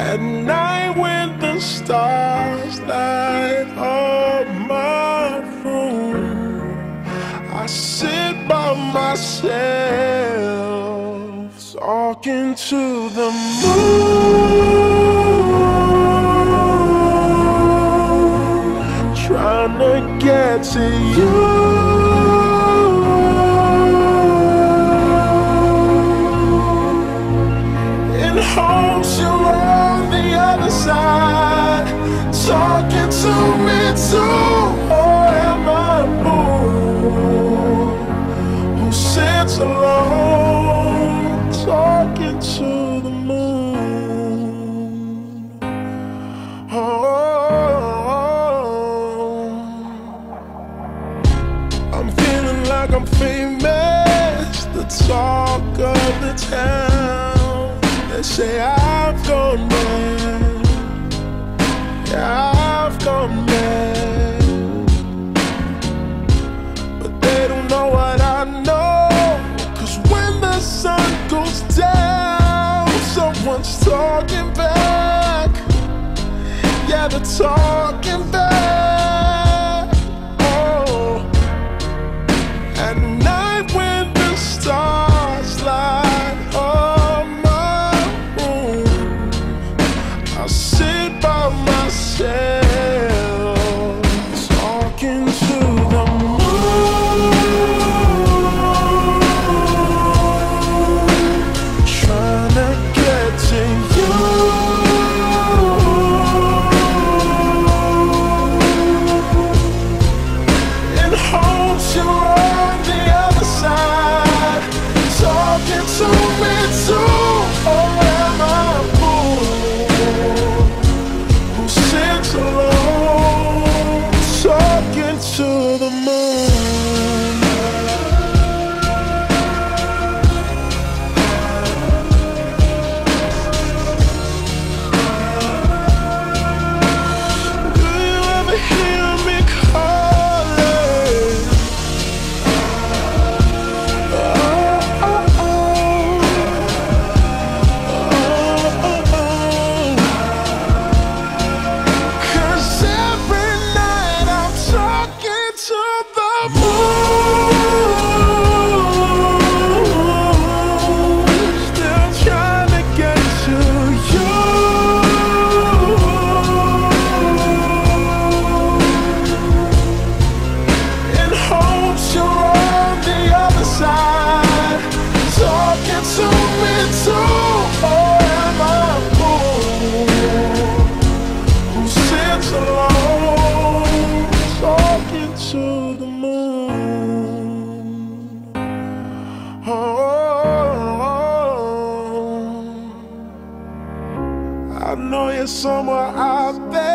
At night when the stars light up my room, I sit by myself talking to the moon, trying to get to you. Talking to me too. Or am I fool who sits alone, talking to the moon? Oh, I'm feeling like I'm famous, the talk of the town. They say I've gone know what I know. Cause when the sun goes down, someone's talking back. Yeah, they're talking back. Oh. At night when the stars light up my room, I sit by myself Oh, I know you're somewhere out there.